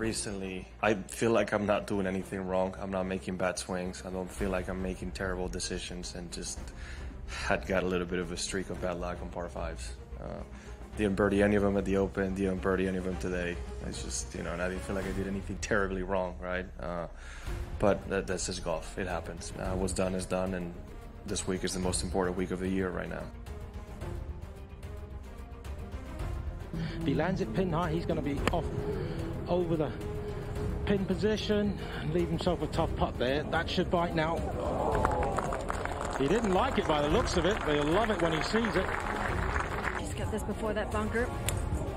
recently, I feel like I'm not doing anything wrong. I'm not making bad swings. I don't feel like I'm making terrible decisions and just had got a little bit of a streak of bad luck on par fives. Uh, didn't birdie any of them at the Open. Didn't birdie any of them today. It's just you know, and I didn't feel like I did anything terribly wrong, right? Uh, but that, that's just golf. It happens. Uh, what's done is done, and this week is the most important week of the year right now. If he lands it pin high, he's going to be off over the pin position and leave himself a tough putt there. That should bite now. He didn't like it by the looks of it, but he'll love it when he sees it. He's got this before that bunker.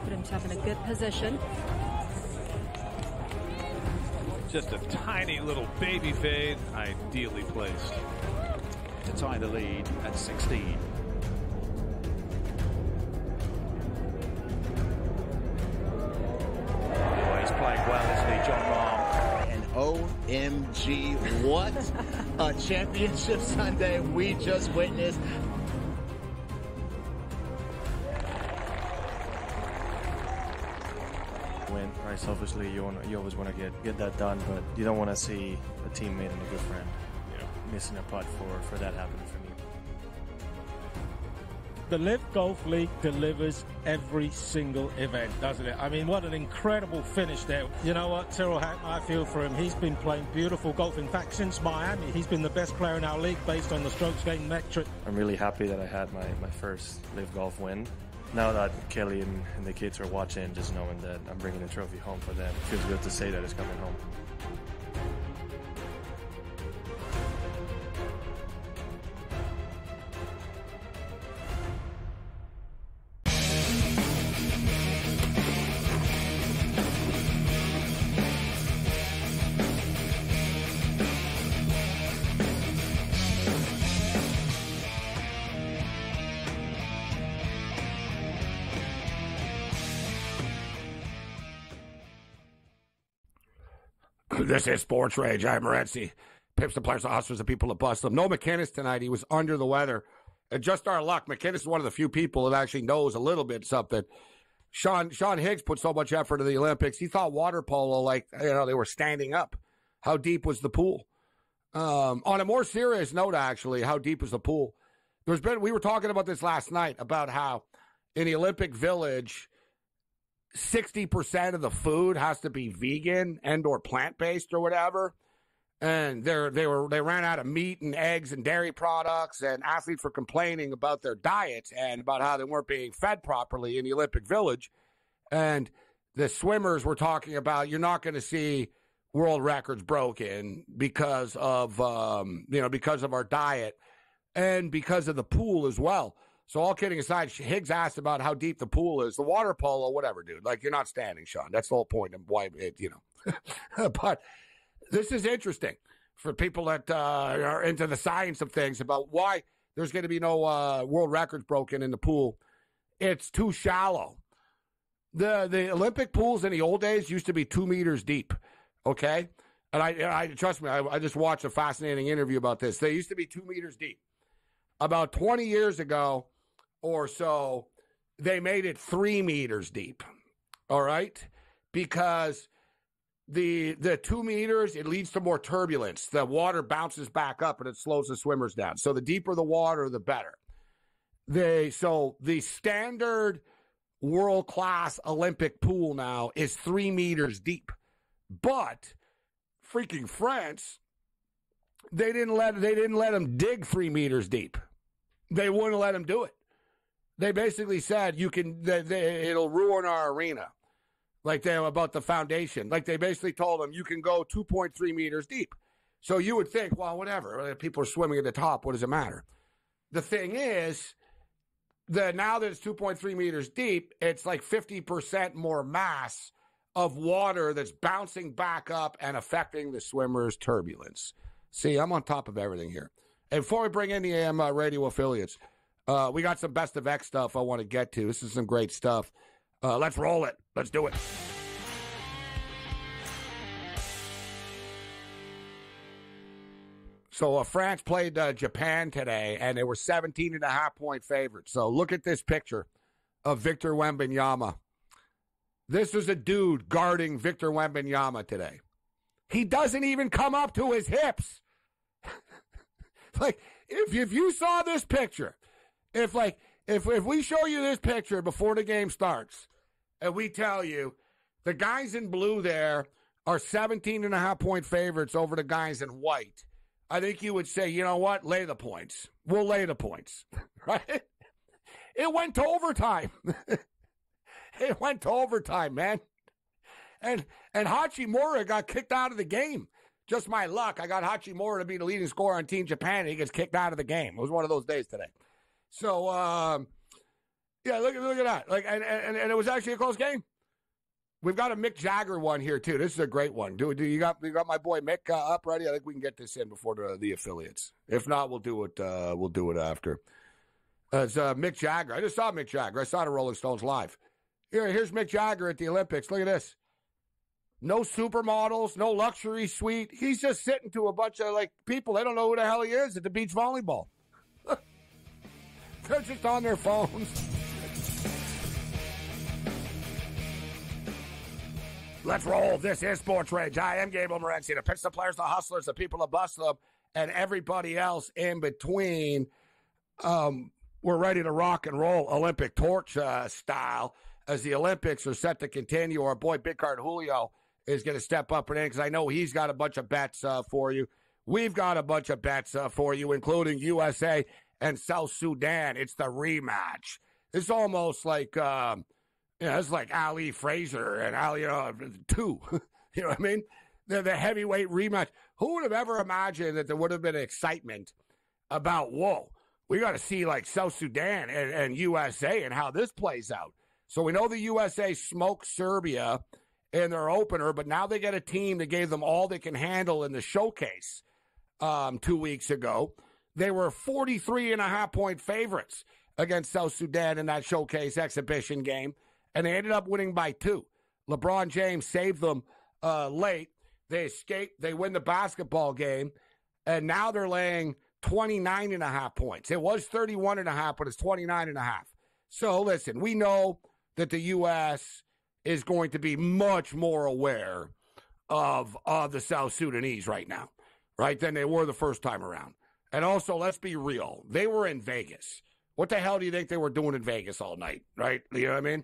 Put himself in a good position. Just a tiny little baby fade, ideally placed. To tie the lead at 16. OMG, what a championship Sunday we just witnessed. Win, right? Selfishly, you want you always want to get get that done, but you don't want to see a teammate and a good friend, you know, missing a putt for for that happening. The Live Golf League delivers every single event, doesn't it? I mean, what an incredible finish there. You know what, Tyrrell Hatton, I feel for him. He's been playing beautiful golf. In fact, since Miami, he's been the best player in our league based on the strokes gained metric. I'm really happy that I had my, my first Live Golf win. Now that Kelly and, and the kids are watching, just knowing that I'm bringing the trophy home for them, it feels good to say that it's coming home. This is Sports Rage. I'm Morency. Pips the players, the the people that bust them. No McInnes tonight. He was under the weather. And just our luck. McInnes is one of the few people that actually knows a little bit something. Sean Sean Higgs put so much effort into the Olympics. He thought water polo, like you know, they were standing up. How deep was the pool? Um, on a more serious note, actually, how deep was the pool? There's been we were talking about this last night about how in the Olympic Village, sixty percent of the food has to be vegan and or plant based or whatever. And they they were they ran out of meat and eggs and dairy products, and athletes were complaining about their diets and about how they weren't being fed properly in the Olympic Village. And the swimmers were talking about you're not going to see world records broken because of um, you know because of our diet and because of the pool as well. So all kidding aside, Higgs asked about how deep the pool is. The water polo, whatever, dude. Like you're not standing, Sean. That's the whole point of why it, you know. but this is interesting for people that uh, are into the science of things about why there's going to be no uh, world records broken in the pool. It's too shallow. The the Olympic pools in the old days used to be two meters deep. Okay, and I, I trust me, I, I just watched a fascinating interview about this. They used to be two meters deep. About 20 years ago or so, they made it three meters deep. All right, because the the two meters it leads to more turbulence. The water bounces back up and it slows the swimmers down. So the deeper the water, the better. They so the standard world class Olympic pool now is three meters deep, but freaking France, they didn't let they didn't let them dig three meters deep. They wouldn't let them do it. They basically said you can they, they, it'll ruin our arena like they about the foundation. Like they basically told them you can go 2.3 meters deep. So you would think, well, whatever. People are swimming at the top. What does it matter? The thing is that now that it's 2.3 meters deep, it's like 50% more mass of water that's bouncing back up and affecting the swimmer's turbulence. See, I'm on top of everything here. And before we bring in the AM uh, radio affiliates, uh, we got some best of X stuff I want to get to. This is some great stuff. Uh, let's roll it. Let's do it. So uh, France played uh, Japan today, and they were 17 and a half point favorites. So look at this picture of Victor Wembanyama. This is a dude guarding Victor Wembanyama today. He doesn't even come up to his hips. like if if you saw this picture, if like if if we show you this picture before the game starts, and we tell you the guys in blue there are 17 and a half point favorites over the guys in white, I think you would say, you know what, lay the points. We'll lay the points, right? It went to overtime. it went to overtime, man. And and Hachimura got kicked out of the game. Just my luck. I got Hachimura to be the leading scorer on Team Japan, and he gets kicked out of the game. It was one of those days today. So um, yeah, look, look at that. Like, and, and, and it was actually a close game. We've got a Mick Jagger one here too. This is a great one. Do, do you got you got my boy Mick uh, up ready? I think we can get this in before the, the affiliates. If not, we'll do it. Uh, we'll do it after. Uh, it's uh, Mick Jagger. I just saw Mick Jagger. I saw the Rolling Stones live. Here, here's Mick Jagger at the Olympics. Look at this. No supermodels, no luxury suite. He's just sitting to a bunch of like people. They don't know who the hell he is at the beach volleyball. They're just on their phones. Let's roll. This is Sports Rage. I am Gabriel Morency. The pitch, the players, the hustlers, the people bust them, and everybody else in between. Um, we're ready to rock and roll Olympic torch uh, style as the Olympics are set to continue. Our boy Big Card Julio is going to step up and in because I know he's got a bunch of bets uh, for you. We've got a bunch of bets uh, for you, including USA and South Sudan. It's the rematch. It's almost like um, you know, it's like Ali Frazier and Ali, you know, two. you know what I mean? The, the heavyweight rematch. Who would have ever imagined that there would have been excitement about, whoa, we got to see like South Sudan and, and USA and how this plays out. So we know the USA smoked Serbia in their opener, but now they get a team that gave them all they can handle in the showcase um, two weeks ago. They were 43 and a half point favorites against South Sudan in that showcase exhibition game and they ended up winning by two. LeBron James saved them uh, late. They escape. They win the basketball game, and now they're laying 29 and a half points. It was 31 and a half, but it's 29 and a half. So listen, we know that the U.S. is going to be much more aware of, of the South Sudanese right now, right, than they were the first time around. And also, let's be real. They were in Vegas. What the hell do you think they were doing in Vegas all night, right? You know what I mean?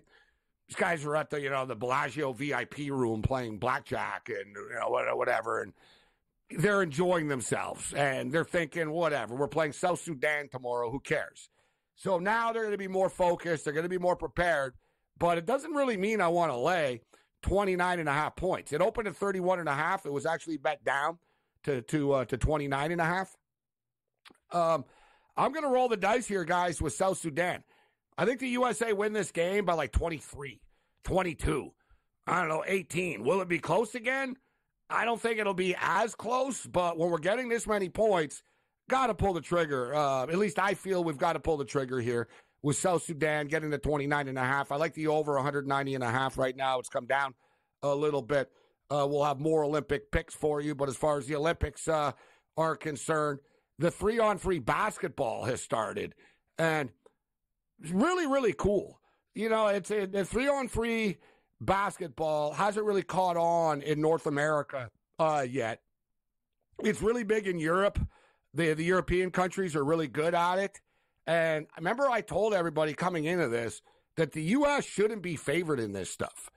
These guys are at the, you know, the Bellagio VIP room playing blackjack and, you know, whatever. And they're enjoying themselves and they're thinking, whatever, we're playing South Sudan tomorrow. Who cares? So now they're going to be more focused. They're going to be more prepared. But it doesn't really mean I want to lay 29 and a half points. It opened at 31 and a half. It was actually bet down to, to, uh, to 29 and a half. Um, I'm going to roll the dice here, guys, with South Sudan. I think the USA win this game by like 23, 22, I don't know, 18. Will it be close again? I don't think it'll be as close, but when we're getting this many points, got to pull the trigger. Uh, at least I feel we've got to pull the trigger here with South Sudan getting to 29 and a half. I like the over 190 and a half right now. It's come down a little bit. Uh, we'll have more Olympic picks for you, but as far as the Olympics uh, are concerned, the three on three basketball has started. And it's really, really cool. You know, it's a, a three on three basketball hasn't really caught on in North America uh, yet. It's really big in Europe. The the European countries are really good at it. And remember I told everybody coming into this that the U.S. shouldn't be favored in this stuff.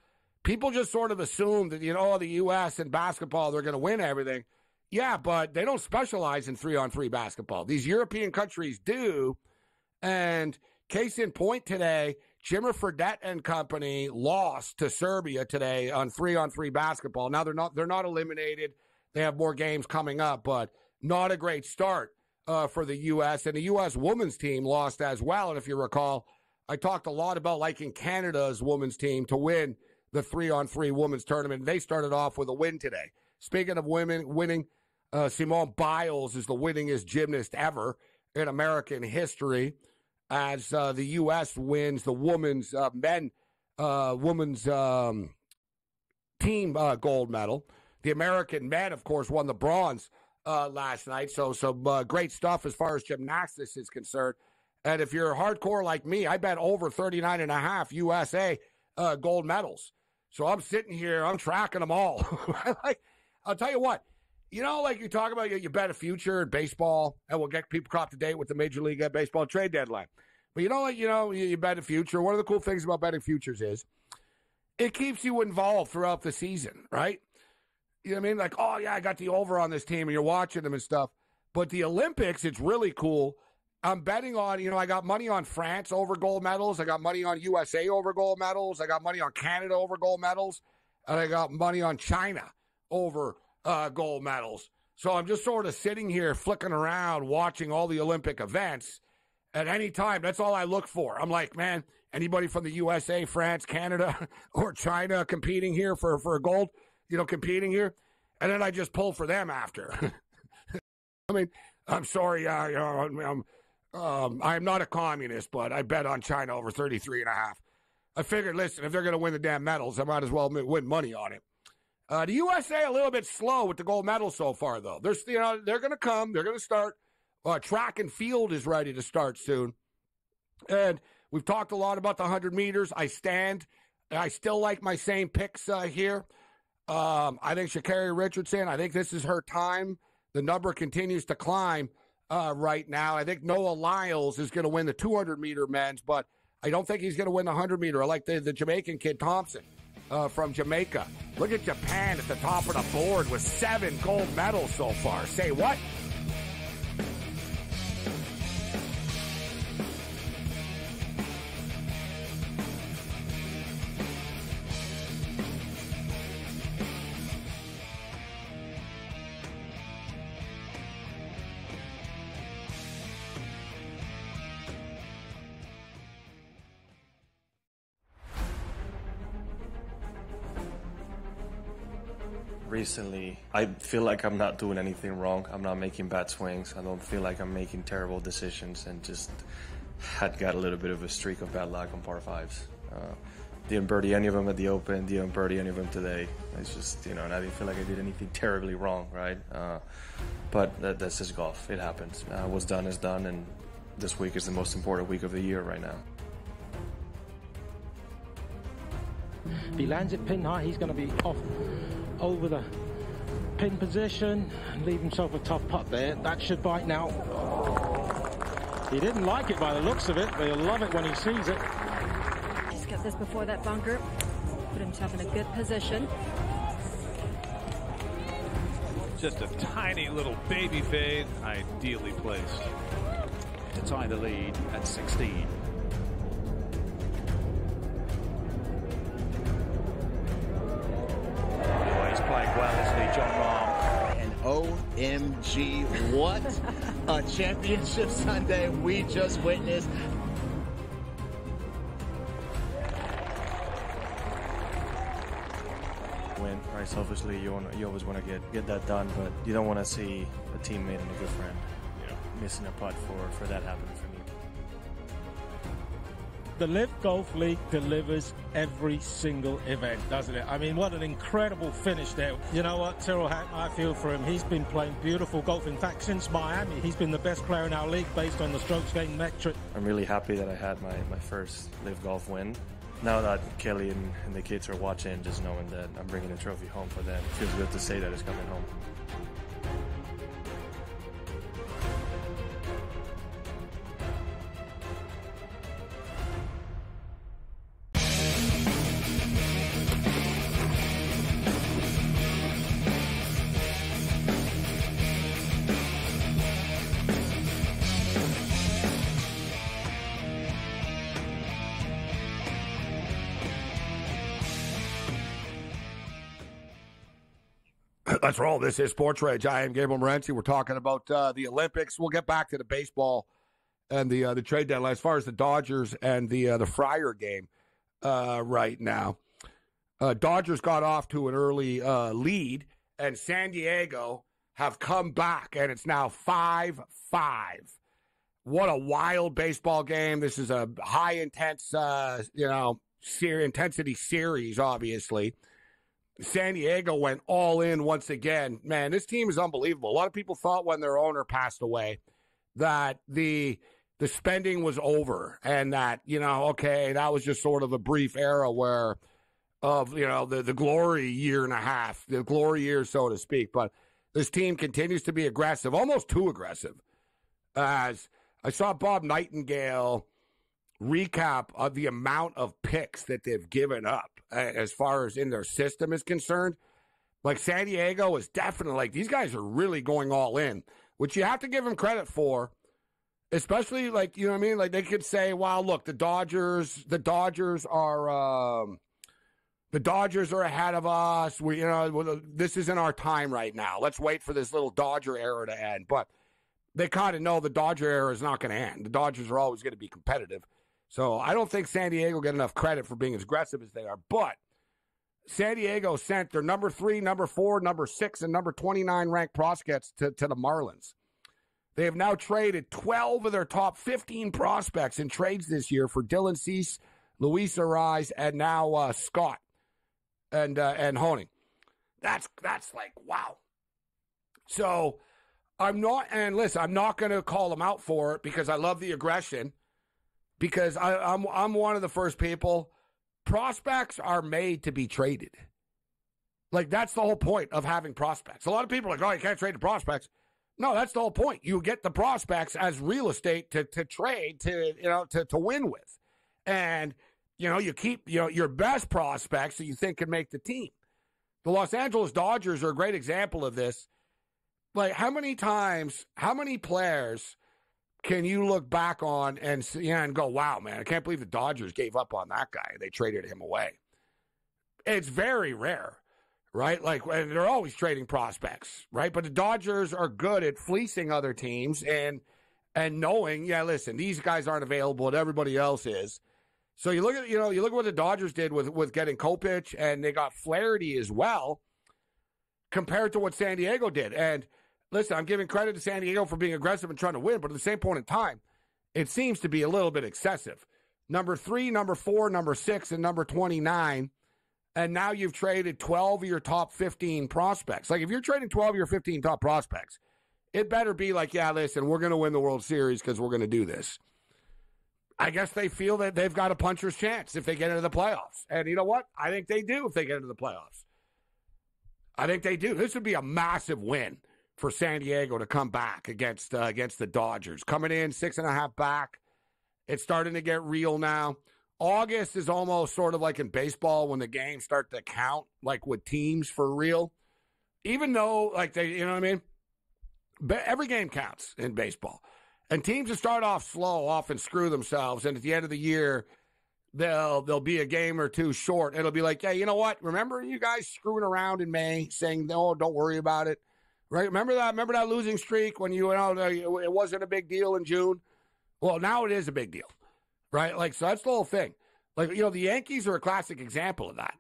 People just sort of assume that, you know, the U.S. and basketball, they're going to win everything. Yeah, but they don't specialize in three on three basketball. These European countries do. And Case in point today, Jimmer Fredette and company lost to Serbia today on three on three basketball. Now they're not they're not eliminated. They have more games coming up, but not a great start uh, for the U.S. And the U.S. women's team lost as well. And if you recall, I talked a lot about liking Canada's women's team to win the three on three women's tournament. They started off with a win today. Speaking of women winning, uh, Simone Biles is the winningest gymnast ever in American history as uh, the U.S. wins the women's uh, men uh, women's um, team uh, gold medal. The American men, of course, won the bronze uh, last night. So some great stuff as far as gymnastics is concerned. And if you're hardcore like me, I bet over 39 and a half USA gold medals. So I'm sitting here, I'm tracking them all. like, I'll tell you what, you know, like you talk about, you, bet a future in baseball, and we'll get people caught to date with the Major League Baseball trade deadline. But you know, like you know, you, you bet a future. One of the cool things about betting futures is it keeps you involved throughout the season, right? You know what I mean? Like, oh yeah, I got the over on this team, and you're watching them and stuff. But the Olympics, it's really cool. I'm betting on, you know, I got money on France over gold medals. I got money on USA over gold medals. I got money on Canada over gold medals. And I got money on China over uh, gold medals. So I'm just sort of sitting here flicking around watching all the Olympic events at any time. That's all I look for. I'm like, man, anybody from the USA, France, Canada, or China competing here for, for gold, you know, competing here? And then I just pull for them after. I mean, I'm sorry, uh, you know, I'm, um, I'm not a communist, but I bet on China over 33 and a half. I figured, listen, if they're going to win the damn medals, I might as well win money on it. Uh, the USA a little bit slow with the gold medal so far, though. There's, you know, they're going to come. They're going to start. Uh, track and field is ready to start soon, and we've talked a lot about the 100 meters. I stand. I still like my same picks uh, here. Um, I think Sha'Carri Richardson. I think this is her time. The number continues to climb uh, right now. I think Noah Lyles is going to win the 200 meter men's, but I don't think he's going to win the 100 meter. I like the, the Jamaican kid Thompson uh, from Jamaica. Look at Japan at the top of the board with seven gold medals so far. Say what? Recently, I feel like I'm not doing anything wrong. I'm not making bad swings. I don't feel like I'm making terrible decisions and just had got a little bit of a streak of bad luck on par fives. Uh, didn't birdie any of them at the Open, didn't birdie any of them today. It's just, you know, and I didn't feel like I did anything terribly wrong, right? Uh, but that, that's just golf. It happens. Uh, what's done is done, and this week is the most important week of the year right now. If he lands it pin high, he's going to be off over the pin position and leave himself a tough putt there. That should bite now. He didn't like it by the looks of it, but he'll love it when he sees it. Just got this before that bunker. Put himself in a good position. Just a tiny little baby fade, ideally placed. To tie the lead at 16. OMG, what a championship Sunday we just witnessed. Win, right? Selfishly, you want you always want to get get that done, but you don't want to see a teammate and a good friend, you know, missing a putt for for that happening for me the Live Golf League delivers every single event, doesn't it? I mean, what an incredible finish there. You know what, Tyrrell Hatton, I feel for him. He's been playing beautiful golf. In fact, since Miami, he's been the best player in our league based on the strokes gained metric. I'm really happy that I had my, my first Live Golf win. Now that Kelly and, and the kids are watching, just knowing that I'm bringing a trophy home for them, feels good to say that it's coming home. Let's roll. This is Sports Rage. I am Gabriel Morency. We're talking about uh, the Olympics. We'll get back to the baseball and the uh, the trade deadline as far as the Dodgers and the uh, the Friar game uh, right now. Uh, Dodgers got off to an early uh, lead, and San Diego have come back, and it's now five five. What a wild baseball game! This is a high intense, you know, ser- intensity series, obviously. San Diego went all in once again. Man, this team is unbelievable. A lot of people thought when their owner passed away that the the spending was over and that, you know, okay, that was just sort of a brief era where of you know the the glory year and a half, the glory year, so to speak. But this team continues to be aggressive, almost too aggressive. As I saw Bob Nightingale recap of the amount of picks that they've given up as far as in their system is concerned. Like San Diego is definitely like these guys are really going all in, which you have to give them credit for. Especially like you know what I mean. Like they could say, "Wow, look, the Dodgers, the Dodgers are." Um, the Dodgers are ahead of us. We, you know, this isn't our time right now. Let's wait for this little Dodger era to end. But they kind of know the Dodger era is not going to end. The Dodgers are always going to be competitive. So I don't think San Diego get enough credit for being as aggressive as they are. But San Diego sent their number three, number four, number six, and number 29 ranked prospects to, to the Marlins. They have now traded 12 of their top 15 prospects in trades this year for Dylan Cease, Luis Arraez, and now uh, Scott and uh, and Hoeing. That's that's like wow. So I'm not, and listen, I'm not going to call them out for it because I love the aggression. Because I, I'm I'm one of the first people. Prospects are made to be traded. Like that's the whole point of having prospects. A lot of people are like, oh, you can't trade the prospects. No, that's the whole point. You get the prospects as real estate to to trade to you know to to win with, and you know, you keep you know your best prospects that you think can make the team. The Los Angeles Dodgers are a great example of this. Like, how many times, how many players can you look back on and yeah, and go, "Wow, man, I can't believe the Dodgers gave up on that guy. They traded him away." It's very rare, right? Like, they're always trading prospects, right? But the Dodgers are good at fleecing other teams and and knowing, yeah, listen, these guys aren't available, and everybody else is. So you look at you know you look at what the Dodgers did with with getting Kopech, and they got Flaherty as well, compared to what San Diego did. And listen, I'm giving credit to San Diego for being aggressive and trying to win, but at the same point in time, it seems to be a little bit excessive. Number three, number four, number six, and number twenty nine. And now you've traded 12 of your top 15 prospects. Like, if you're trading 12 of your 15 top prospects, it better be like, yeah, listen, we're going to win the World Series because we're going to do this. I guess they feel that they've got a puncher's chance if they get into the playoffs. And you know what? I think they do if they get into the playoffs. I think they do. This would be a massive win for San Diego to come back against uh, against the Dodgers. Coming in six and a half back. It's starting to get real now. August is almost sort of like in baseball when the games start to count, like with teams for real. Even though, like they, you know what I mean. But every game counts in baseball. And teams that start off slow often screw themselves, and at the end of the year, they'll they'll be a game or two short. It'll be like, hey, you know what? Remember you guys screwing around in May, saying no, don't worry about it. Right? Remember that? Remember that losing streak when you, you know it wasn't a big deal in June. Well, now it is a big deal, right? Like so, that's the whole thing. Like you know, the Yankees are a classic example of that.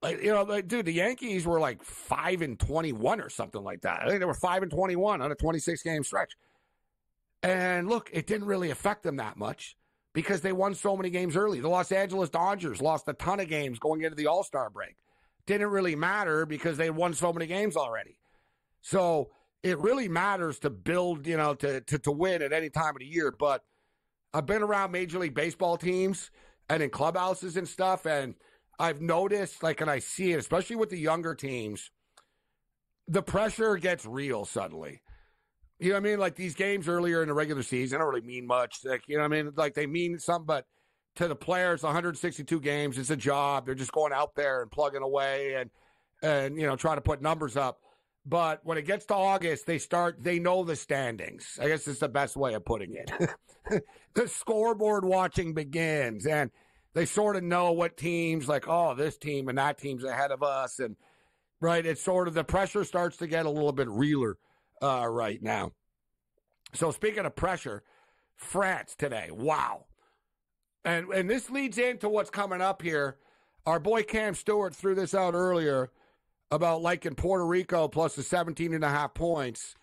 Like you know, like, dude, the Yankees were like five and twenty-one or something like that. I think they were five and twenty-one on a twenty-six game stretch. And look, it didn't really affect them that much because they won so many games early. The Los Angeles Dodgers lost a ton of games going into the All Star break. Didn't really matter because they won so many games already. So it really matters to build, you know, to, to, to win at any time of the year. But I've been around Major League Baseball teams and in clubhouses and stuff, and I've noticed, like, and I see it, especially with the younger teams, the pressure gets real suddenly. You know what I mean? Like these games earlier in the regular season don't really mean much. Like, you know what I mean? Like they mean something, but to the players, 162 games, it's a job. They're just going out there and plugging away and and you know trying to put numbers up. But when it gets to August, they start. They know the standings. I guess it's the best way of putting it. the scoreboard watching begins, and they sort of know what teams like. Oh, this team and that team's ahead of us, and right. It's sort of the pressure starts to get a little bit realer uh, right now. So speaking of pressure, France today, wow. And and this leads into what's coming up here. Our boy Cam Stewart threw this out earlier about liking Puerto Rico plus the 17 and a half points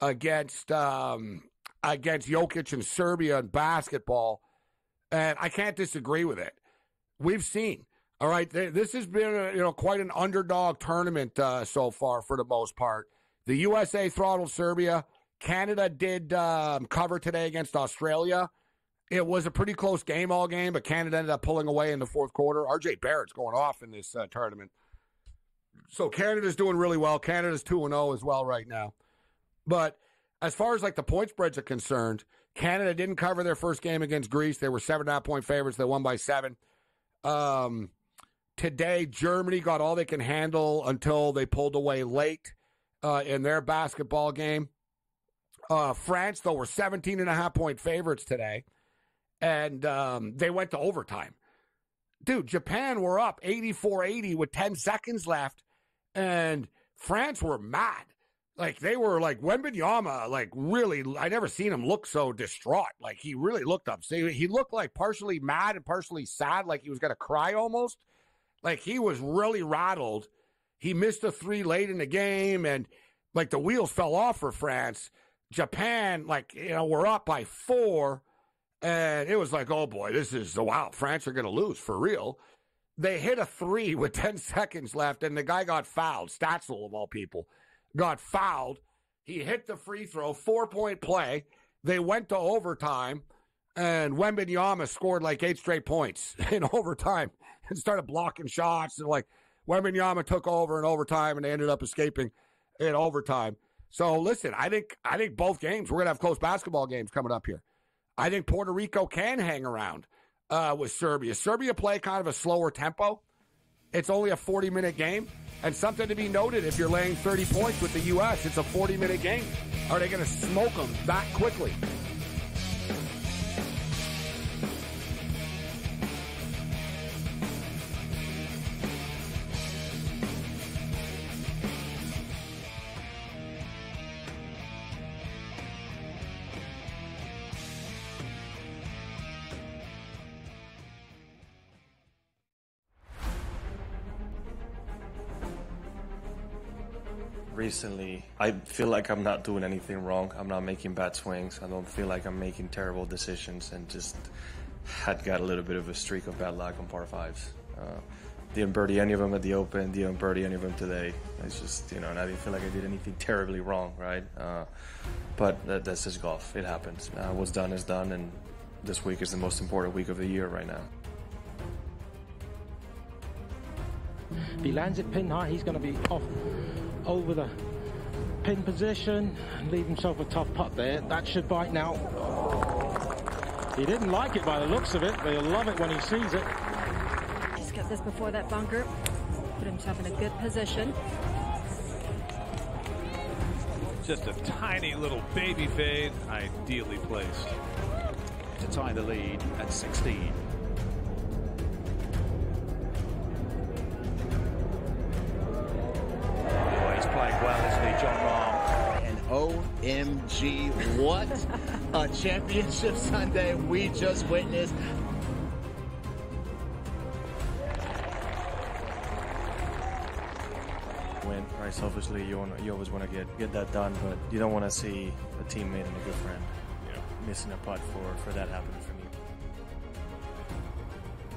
against um, against Jokic and Serbia in basketball. And I can't disagree with it. We've seen, all right, this has been a, you know quite an underdog tournament uh, so far for the most part. The USA throttled Serbia. Canada did um, cover today against Australia, It was a pretty close game all game, but Canada ended up pulling away in the fourth quarter. RJ Barrett's going off in this uh, tournament. So Canada's doing really well. Canada's 2 and 0 as well right now. But as far as like the point spreads are concerned, Canada didn't cover their first game against Greece. They were seven and a half point favorites. They won by seven. Um, today, Germany got all they can handle until they pulled away late uh, in their basketball game. Uh, France, though, were 17 and a half point favorites today, and um, they went to overtime. Dude, Japan were up 84 80 with 10 seconds left, and France were mad. Like they were like Wembanyama, like really. I never seen him look so distraught. Like he really looked up. He looked like partially mad and partially sad, like he was gonna cry almost. Like he was really rattled. He missed a three late in the game, and like the wheels fell off for France. Japan, like you know, we're up by four, and it was like, oh boy, this is wow. France are gonna lose for real. They hit a three with ten seconds left, and the guy got fouled. Strazel of all people got fouled. He hit the free throw, four point play. They went to overtime, and Wembanyama scored like eight straight points in overtime and started blocking shots. And like Wembanyama took over in overtime, and they ended up escaping in overtime. So listen, I think I think both games we're gonna have close basketball games coming up here. I think Puerto Rico can hang around uh, with Serbia. Serbia play kind of a slower tempo. It's only a 40 minute game. And something to be noted if you're laying 30 points with the U.S., it's a 40 minute game. Are they going to smoke them that quickly? Recently, I feel like I'm not doing anything wrong. I'm not making bad swings. I don't feel like I'm making terrible decisions and just had got a little bit of a streak of bad luck on par fives. Uh, didn't birdie any of them at the Open, didn't birdie any of them today. It's just, you know, and I didn't feel like I did anything terribly wrong, right? Uh, but that, that's just golf. It happens. Uh, what's done is done, and this week is the most important week of the year right now. If he lands it pin high, he's going to be off over the pin position and leave himself a tough putt there. That should bite now. He didn't like it by the looks of it, but he'll love it when he sees it. Just got this before that bunker. Put himself in a good position. Just a tiny little baby fade, ideally placed. To tie the lead at 16. OMG, what a championship Sunday we just witnessed. win, right? Selfishly, you want you always want to get get that done, but you don't want to see a teammate and a good friend, you know, missing a putt for for that happening for me.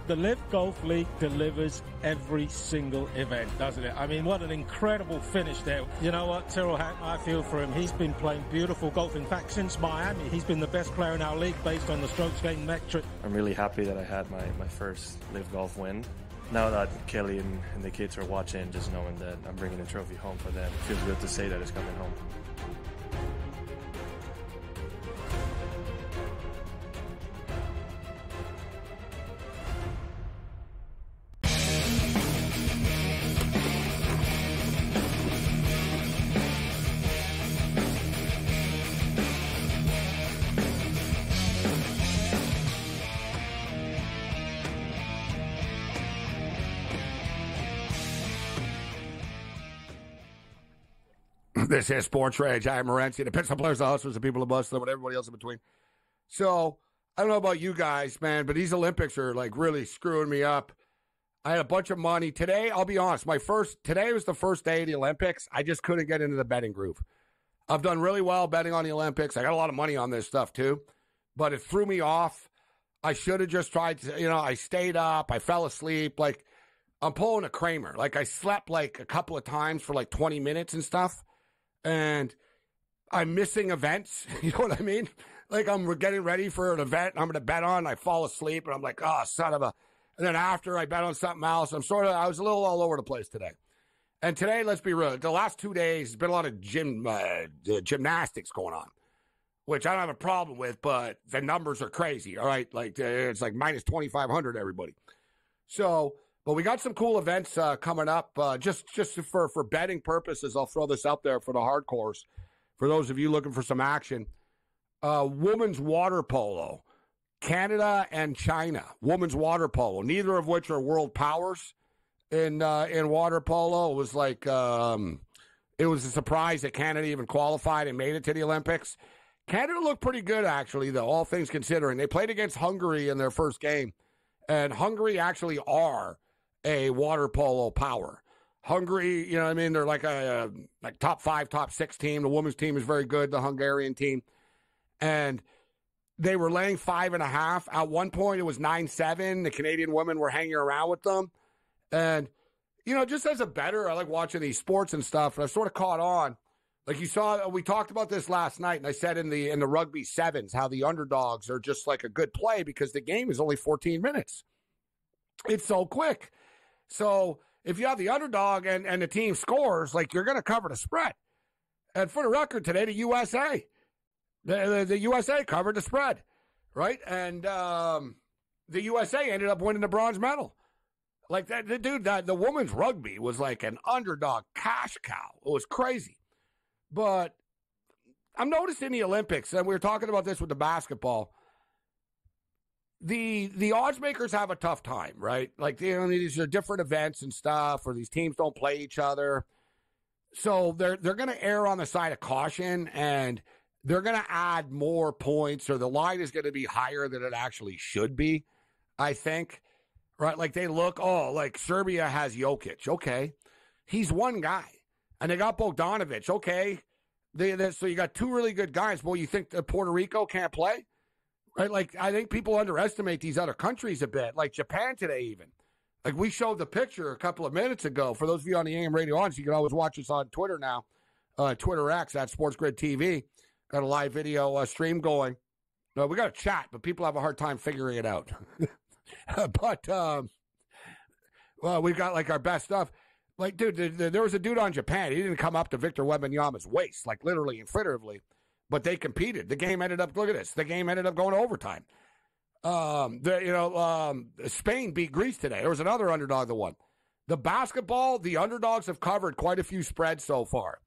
The Live Golf League delivers every single event, doesn't it? I mean, what an incredible finish there. You know what, Tyrrell Hatton, I feel for him. He's been playing beautiful golf. In fact, since Miami, he's been the best player in our league based on the strokes gained metric. I'm really happy that I had my, my first live golf win. Now that Kelly and, and the kids are watching, just knowing that I'm bringing a trophy home for them, it feels good to say that it's coming home. This is Sports Rage. I am Morency, the Pittsburgh Players, the Hustlers, the people of Boston, and everybody else in between. So, I don't know about you guys, man, but these Olympics are like really screwing me up. I had a bunch of money. Today, I'll be honest, my first, today was the first day of the Olympics. I just couldn't get into the betting groove. I've done really well betting on the Olympics. I got a lot of money on this stuff too, but it threw me off. I should have just tried to, you know, I stayed up, I fell asleep. Like, I'm pulling a Kramer. Like, I slept like a couple of times for like 20 minutes and stuff and I'm missing events. You know what I mean? like I'm getting ready for an event I'm going to bet on. I fall asleep and I'm like, oh, son of a. And then after I bet on something else, I'm sort of, I was a little all over the place today. And today, let's be real, the last two days, there's been a lot of gym, uh, gymnastics going on, which I don't have a problem with, but the numbers are crazy. All right. Like, uh, it's like minus 2,500, everybody. So, but we got some cool events uh, coming up. Uh, just just for for betting purposes, I'll throw this out there for the hardcores. For those of you looking for some action, uh, women's water polo, Canada and China, women's water polo, neither of which are world powers in uh, in water polo. It was like um, it was a surprise that Canada even qualified and made it to the Olympics. Canada looked pretty good actually, though, all things considering. They played against Hungary in their first game, and Hungary actually are a water polo power. Hungary, you know what I mean? They're like a, a like top five, top six team. The women's team is very good, the Hungarian team. And they were laying five and a half. At one point, it was nine seven. The Canadian women were hanging around with them, and you know, just as a better, I like watching these sports and stuff. And I sort of caught on, like you saw. We talked about this last night, and I said in the in the rugby sevens how the underdogs are just like a good play because the game is only fourteen minutes. It's so quick. So if you have the underdog and and the team scores, like you're going to cover the spread. And for the record today, the USA the, the, the USA covered the spread, right? And um, the USA ended up winning the bronze medal. Like that, the dude, that the women's rugby was like an underdog cash cow. It was crazy. But I'm noticing the Olympics, and we were talking about this with the basketball. The the odds makers have a tough time, right? Like you know, these are different events and stuff, or these teams don't play each other. So they're they're going to err on the side of caution and they're going to add more points or the line is going to be higher than it actually should be, I think. Right? Like they look, oh, like Serbia has Jokic. Okay. He's one guy. And they got Bogdanovic. Okay. They, they, so you got two really good guys. Well, you think that Puerto Rico can't play? Right? Like, I think people underestimate these other countries a bit, like Japan today, even. Like, we showed the picture a couple of minutes ago. For those of you on the AM radio audience, you can always watch us on Twitter now, uh, Twitter X at Sports Grid TV. Got a live video uh, stream going. We got a chat, but people have a hard time figuring it out. but um, well, we've got like our best stuff. Like, dude, the, the, there was a dude on Japan. He didn't come up to Victor Wembanyama's waist, like literally and figuratively, but they competed. The game ended up. Look at this. The game ended up going to overtime. Um, the, you know, um, Spain beat Greece today. There was another underdog that won. The basketball, the underdogs have covered quite a few spreads so far,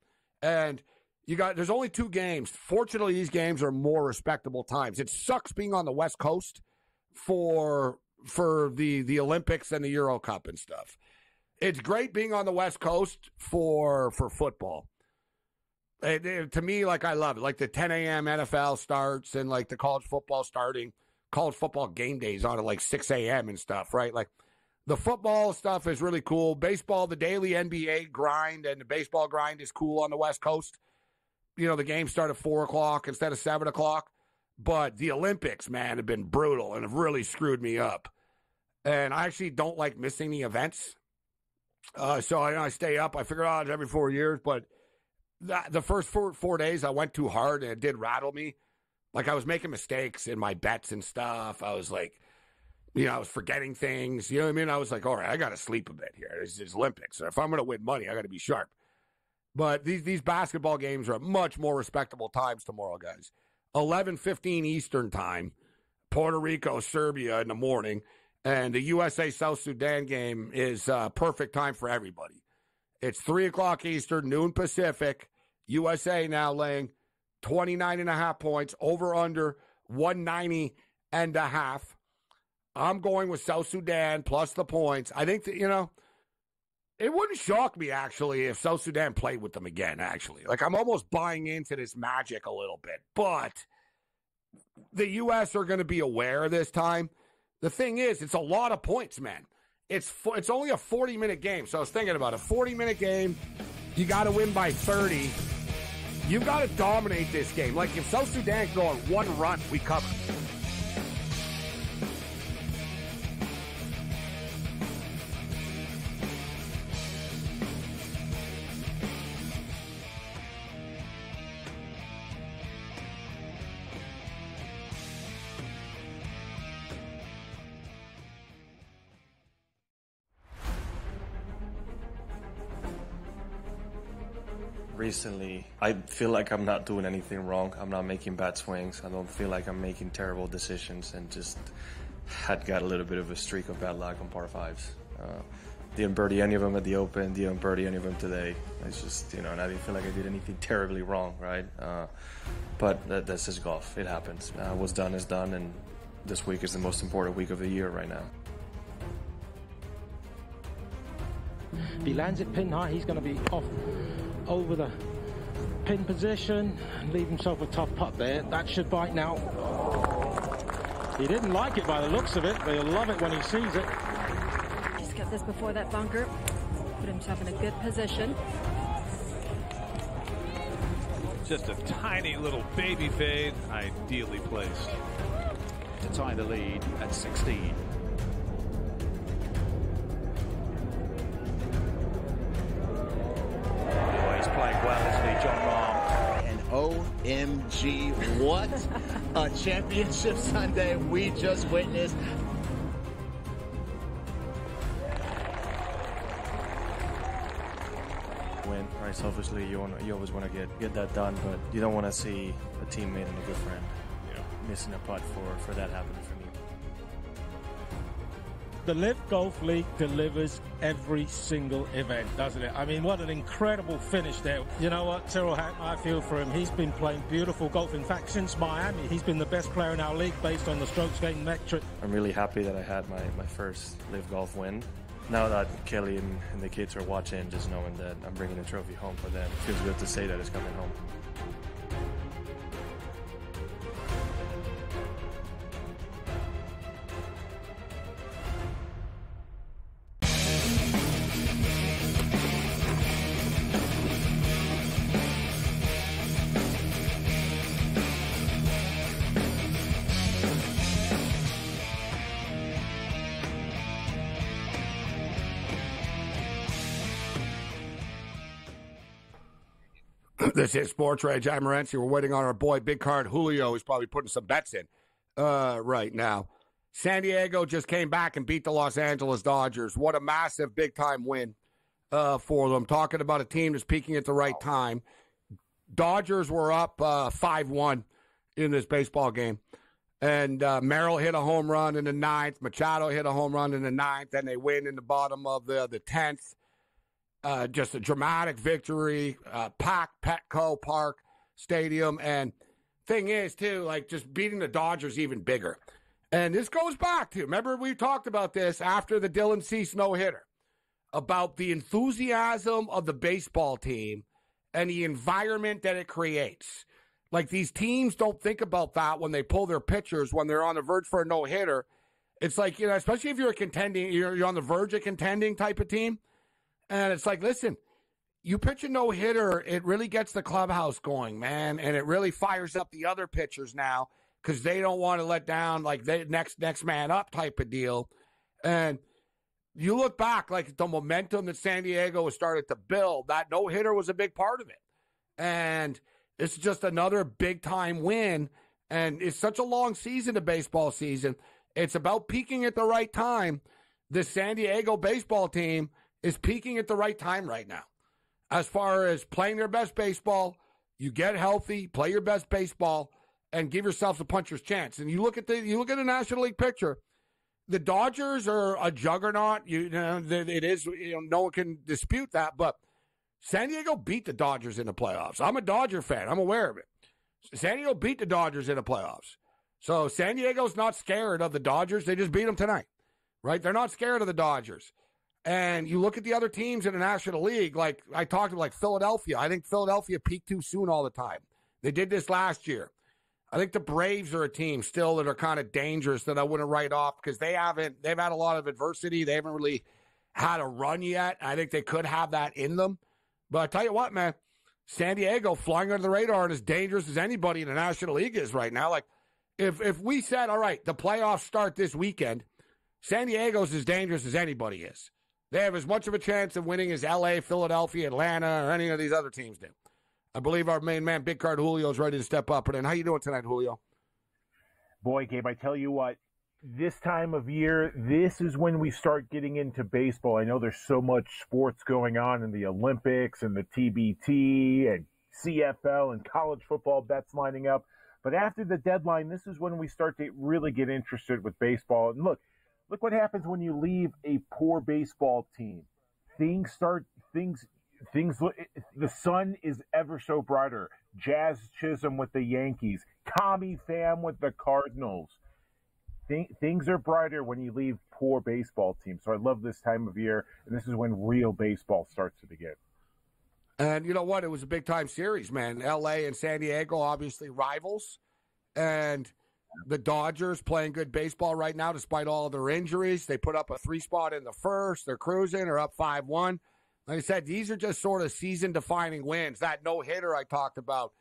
and you got there's only two games. Fortunately, these games are more respectable times. It sucks being on the West Coast for for the the Olympics and the Euro Cup and stuff. It's great being on the West Coast for for football. It, it, to me, like I love it. Like the 10 a.m. NFL starts and like the college football starting, college football game days on at like 6 a.m. and stuff, right? Like the football stuff is really cool. Baseball, the daily NBA grind and the baseball grind is cool on the West Coast you know, the game start at four o'clock instead of seven o'clock. But the Olympics, man, have been brutal and have really screwed me up. And I actually don't like missing the events. Uh, so I, I, stay up. I figure out every four years, but that, the first four, four days I went too hard and it did rattle me. Like I was making mistakes in my bets and stuff. I was like, you know, I was forgetting things. You know what I mean? I was like, all right, I got to sleep a bit here. This is Olympics. So if I'm going to win money, I got to be sharp. But these these basketball games are at much more respectable times tomorrow, guys. Eleven fifteen Eastern time, Puerto Rico, Serbia in the morning, and the USA South Sudan game is uh, perfect time for everybody. It's three o'clock Eastern, noon Pacific. USA now laying 29 and a half points, over under 190 and a half. I'm going with South Sudan plus the points. I think that, you know, it wouldn't shock me actually if South Sudan played with them again. Actually, like I'm almost buying into this magic a little bit, but the U.S. are going to be aware this time. The thing is, it's a lot of points, man. It's it's only a 40 minute game, so I was thinking about a 40 minute game. You got to win by 30. You've got to dominate this game. Like if South Sudan go on one run, we cover. Recently, I feel like I'm not doing anything wrong. I'm not making bad swings. I don't feel like I'm making terrible decisions and just had got a little bit of a streak of bad luck on par fives. Uh, didn't birdie any of them at the Open, didn't birdie any of them today. It's just, you know, and I didn't feel like I did anything terribly wrong, right? Uh, but that, that's just golf. It happens. Uh, what's done is done, and this week is the most important week of the year right now. If he lands it pin high, he's going to be off over the pin position and leave himself a tough putt there. That should bite now. He didn't like it by the looks of it, but he'll love it when he sees it. Just got this before that bunker. Put himself in a good position. Just a tiny little baby fade, ideally placed. To tie the lead at 16. OMG, what a championship Sunday we just witnessed. Win, right? Selfishly, you want you always want to get get that done, but you don't want to see a teammate and a good friend, you know, missing a putt for for that happening for me. The Live Golf League delivers every single event, doesn't it? I mean, what an incredible finish there. You know what, Tyrrell Hatton, I feel for him. He's been playing beautiful golf. In fact, since Miami, he's been the best player in our league based on the strokes gained metric. I'm really happy that I had my, my first live golf win. Now that Kelly and, and the kids are watching, just knowing that I'm bringing a trophy home for them, feels good to say that it's coming home. This is Sports Rage. I'm Morency. We're waiting on our boy Big Card Julio. He's probably putting some bets in uh, right now. San Diego just came back and beat the Los Angeles Dodgers. What a massive big time win uh, for them. Talking about a team that's peaking at the right time. Dodgers were up uh, 5 1 in this baseball game. And uh, Merrill hit a home run in the ninth. Machado hit a home run in the ninth. And they win in the bottom of the, the 10th. Uh, just a dramatic victory, uh, Petco Park Stadium. And thing is, too, like just beating the Dodgers even bigger. And this goes back to, remember, we talked about this after the Dylan Cease no hitter about the enthusiasm of the baseball team and the environment that it creates. Like these teams don't think about that when they pull their pitchers when they're on the verge for a no hitter. It's like, you know, especially if you're a contending, you're, you're on the verge of contending type of team. And it's like, listen, you pitch a no hitter, it really gets the clubhouse going, man, and it really fires up the other pitchers now because they don't want to let down like they next next man up type of deal. And you look back, like the momentum that San Diego has started to build, that no hitter was a big part of it, and it's just another big time win. And it's such a long season, a baseball season. It's about peaking at the right time. The San Diego baseball team is peaking at the right time right now. As far as playing their best baseball, you get healthy, play your best baseball, and give yourself a puncher's chance. And you look at the you look at the National League picture. The Dodgers are a juggernaut. You know it is. You know, no one can dispute that. But San Diego beat the Dodgers in the playoffs. I'm a Dodger fan. I'm aware of it. San Diego beat the Dodgers in the playoffs. So San Diego's not scared of the Dodgers. They just beat them tonight, right? They're not scared of the Dodgers. And you look at the other teams in the National League, like I talked about, like Philadelphia. I think Philadelphia peaked too soon all the time. They did this last year. I think the Braves are a team still that are kind of dangerous that I wouldn't write off because they haven't, they've had a lot of adversity. They haven't really had a run yet. I think they could have that in them. But I tell you what, man, San Diego flying under the radar and as dangerous as anybody in the National League is right now. Like, if if we said, all right, the playoffs start this weekend, San Diego's as dangerous as anybody is. They have as much of a chance of winning as LA, Philadelphia, Atlanta, or any of these other teams do. I believe our main man, Big Card Julio, is ready to step up. And how you doing tonight, Julio? Boy, Gabe, I tell you what, this time of year, this is when we start getting into baseball. I know there's so much sports going on in the Olympics and the TBT and CFL and college football bets lining up. But after the deadline, this is when we start to really get interested with baseball. And look, look what happens when you leave a poor baseball team. Things start things things the sun is ever so brighter. Jazz Chisholm with the Yankees, Tommy Pham with the Cardinals. Th- things are brighter when you leave poor baseball teams. So I love this time of year, and this is when real baseball starts to begin. And you know what? It was a big time series, man. L.A. and San Diego, obviously rivals, and the Dodgers playing good baseball right now, despite all their injuries. They put up a three spot in the first. They're cruising. They're up five one. Like I said, these are just sort of season defining wins. That no hitter I talked about,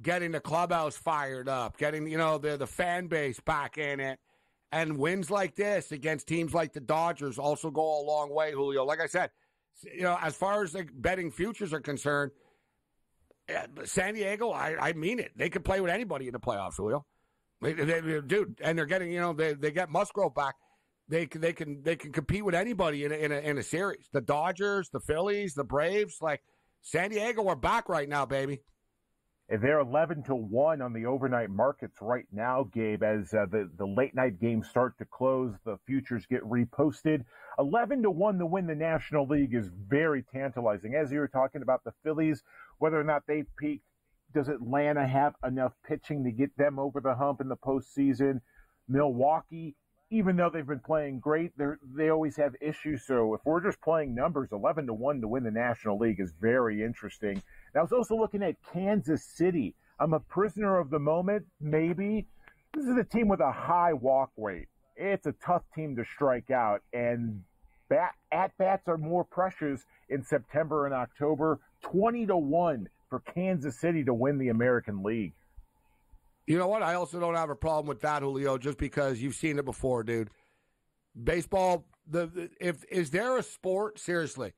getting the clubhouse fired up, getting you know the the fan base back in it, and wins like this against teams like the Dodgers also go a long way. Julio, like I said, you know as far as the betting futures are concerned, eh, San Diego, I, I mean it. They could play with anybody in the playoffs, Julio. They, they, dude, and they're getting you know they they get Musgrove back they they can they can compete with anybody in a, in a, in a series. The Dodgers, the Phillies, the Braves, like San Diego are back right now, baby. They're eleven to one on the overnight markets right now, Gabe. As uh, the the late night games start to close, the futures get reposted. Eleven to one to win the National League is very tantalizing. As you were talking about the Phillies, whether or not they peaked, does Atlanta have enough pitching to get them over the hump in the postseason? Milwaukee even though they've been playing great, they they always have issues. So if we're just playing numbers, eleven to one to win the National League is very interesting. And I was also looking at Kansas City. I'm a prisoner of the moment, maybe. This is a team with a high walk rate. It's a tough team to strike out, and bat, at bats are more precious in September and October. Twenty to one for Kansas City to win the American League. You know what? I also don't have a problem with that, Julio, just because you've seen it before, dude. Baseball, the, the if is there a sport seriously?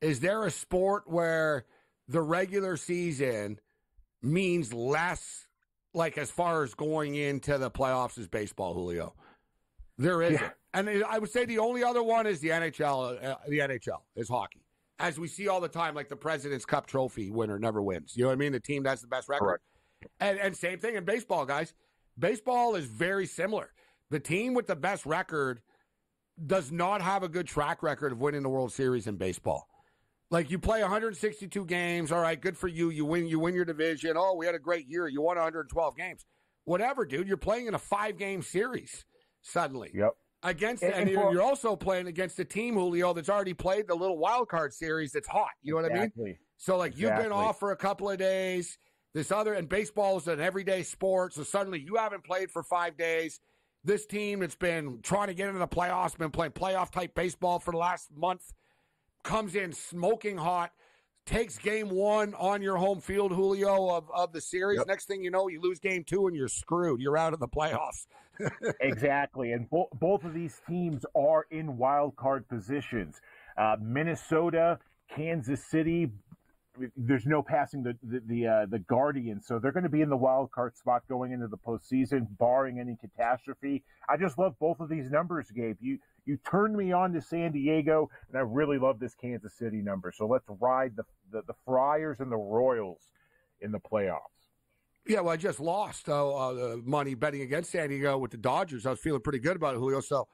Is there a sport where the regular season means less like as far as going into the playoffs is baseball, Julio? There isn't. Yeah. And I would say the only other one is the NHL. Uh, the NHL is hockey, as we see all the time. Like the President's Cup trophy winner never wins. You know what I mean? The team that's the best record. And, and same thing in baseball, guys. Baseball is very similar. The team with the best record does not have a good track record of winning the World Series in baseball. Like you play 162 games, all right, good for you. You win, you win your division. Oh, we had a great year. You won 112 games. Whatever, dude. You're playing in a five game series suddenly. Yep. Against and, and, and you're also playing against a team, Julio, that's already played the little wild card series that's hot. You know exactly. what I mean? So like exactly. you've been off for a couple of days. This other, and baseball is an everyday sport. So suddenly you haven't played for five days. This team that's been trying to get into the playoffs, been playing playoff type baseball for the last month, comes in smoking hot, takes game one on your home field, Julio, of, of the series. Yep. Next thing you know, you lose game two and you're screwed. You're out of the playoffs. Exactly. And bo- both of these teams are in wild card positions. Uh, Minnesota, Kansas City, there's no passing the the the, uh, the Guardian, so they're going to be in the wild card spot going into the postseason, barring any catastrophe. I just love both of these numbers, Gabe. You you turned me on to San Diego, and I really love this Kansas City number. So let's ride the the, the Friars and the Royals in the playoffs. Yeah, well, I just lost uh, uh, money betting against San Diego with the Dodgers. I was feeling pretty good about it, Julio. So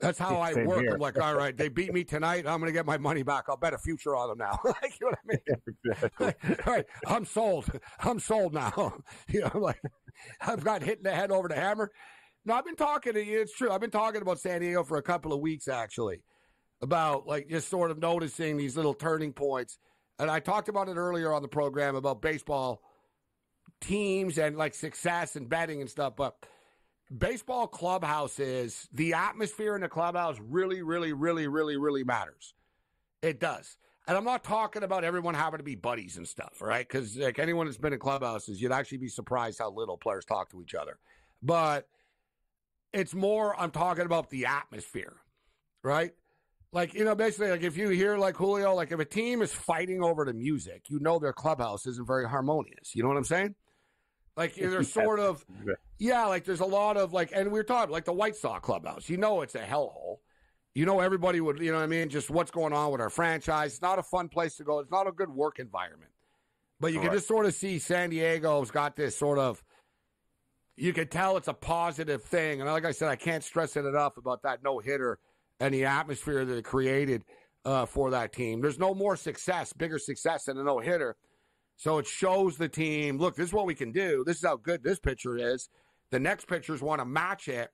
that's how I work. Here. I'm like, all right, they beat me tonight. I'm going to get my money back. I'll bet a future on them now. like, you know what I mean? exactly. all right, I'm sold. I'm sold now. you know, like I've got hit in the head over the hammer. No, I've been talking to you. It's true. I've been talking about San Diego for a couple of weeks actually, about like just sort of noticing these little turning points. And I talked about it earlier on the program about baseball teams and like success and betting and stuff, but baseball clubhouses, the atmosphere in the clubhouse really, really, really, really, really matters. It does. And I'm not talking about everyone having to be buddies and stuff, right? Because like anyone that's been in clubhouses, you'd actually be surprised how little players talk to each other. But it's more, I'm talking about the atmosphere, right? Like, you know, basically, like if you hear like Julio, like if a team is fighting over the music, you know their clubhouse isn't very harmonious. You know what I'm saying? Like there's sort of, yeah, like there's a lot of like, and we are talking like the White Sox clubhouse. You know, it's a hellhole. You know, everybody would, you know what I mean? Just what's going on with our franchise. It's not a fun place to go. It's not a good work environment. But you can just sort of see San Diego's got this sort of, you can tell it's a positive thing. And like I said, I can't stress it enough about that no hitter and the atmosphere that it created uh, for that team. There's no more success, bigger success than a no hitter. So it shows the team, look, this is what we can do. This is how good this pitcher is. The next pitchers want to match it.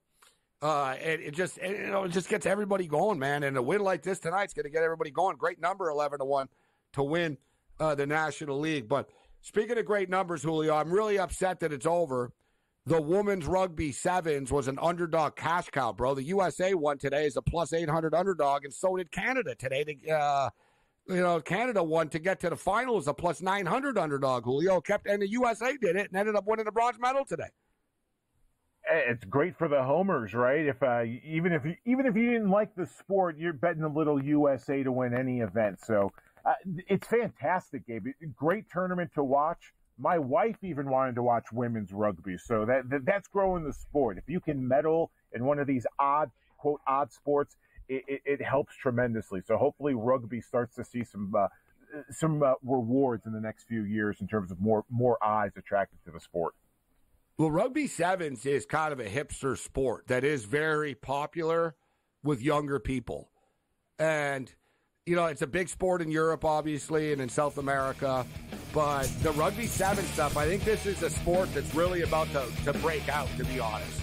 Uh, it, it just it, you know it just gets everybody going, man. And a win like this tonight's going to get everybody going. Great number, eleven to one, to win uh, the National League. But speaking of great numbers, Julio, I'm really upset that it's over. The women's rugby sevens was an underdog cash cow, bro. The USA won today as a plus 800 underdog, and so did Canada today. To, uh, you know, Canada won to get to the final as a plus 900 underdog. Julio kept, and the USA did it and ended up winning the bronze medal today. It's great for the homers, right? If uh, even if you, even if you didn't like the sport, you're betting a little USA to win any event. So uh, it's fantastic, Gabe. Great tournament to watch. My wife even wanted to watch women's rugby, so that, that that's growing the sport. If you can medal in one of these odd quote odd sports, it, it, helps tremendously. So hopefully, rugby starts to see some uh, some uh, rewards in the next few years in terms of more more eyes attracted to the sport. Well, rugby sevens is kind of a hipster sport that is very popular with younger people. And, you know, it's a big sport in Europe, obviously, and in South America. But the rugby seven stuff, I think this is a sport that's really about to, to break out, to be honest.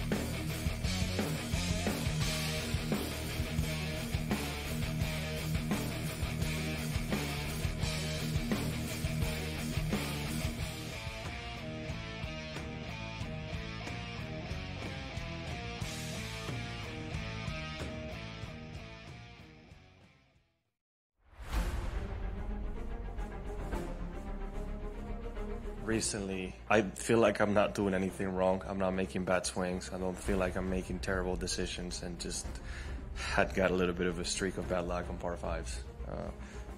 Recently, I feel like I'm not doing anything wrong. I'm not making bad swings. I don't feel like I'm making terrible decisions and just had got a little bit of a streak of bad luck on par fives. Uh,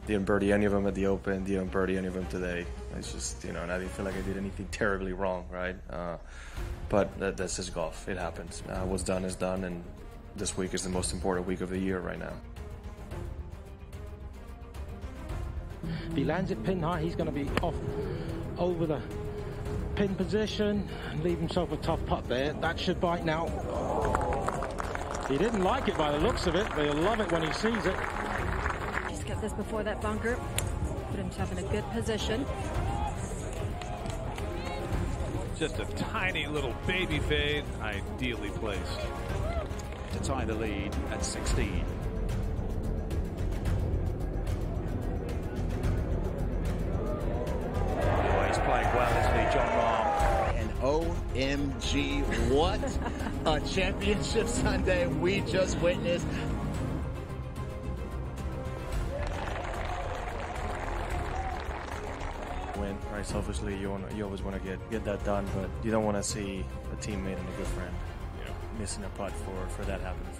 didn't birdie any of them at the Open, didn't birdie any of them today. It's just, you know, and I didn't feel like I did anything terribly wrong, right? Uh, but that, that's just golf. It happens. Uh, what's done is done, and this week is the most important week of the year right now. If he lands it pin high, he's going to be off over the pin position and leave himself a tough putt there. That should bite now. He didn't like it by the looks of it, but he'll love it when he sees it. Just get this before that bunker. Put himself in a good position. Just a tiny little baby fade, ideally placed. To tie the lead at 16. Well, isn't he, Jon Rahm? And OMG, what a championship Sunday we just witnessed. win, right? Selfishly, you want you always want to get get that done, but you don't want to see a teammate and a good friend, you know, missing a putt for for that happening for me.